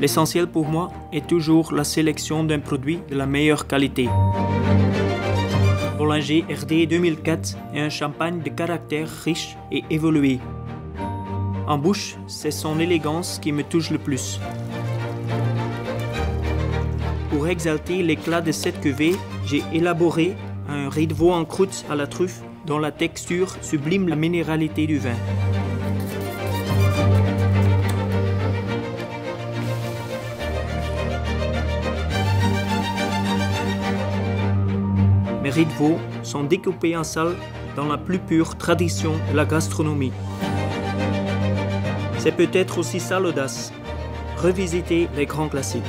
L'essentiel pour moi est toujours la sélection d'un produit de la meilleure qualité. Bollinger RD 2004 est un champagne de caractère riche et évolué. En bouche, c'est son élégance qui me touche le plus. Pour exalter l'éclat de cette cuvée, j'ai élaboré un riz de veau en croûte à la truffe dont la texture sublime la minéralité du vin. Mes riz de veau sont découpés en salles dans la plus pure tradition de la gastronomie. C'est peut-être aussi ça l'audace, revisiter les grands classiques.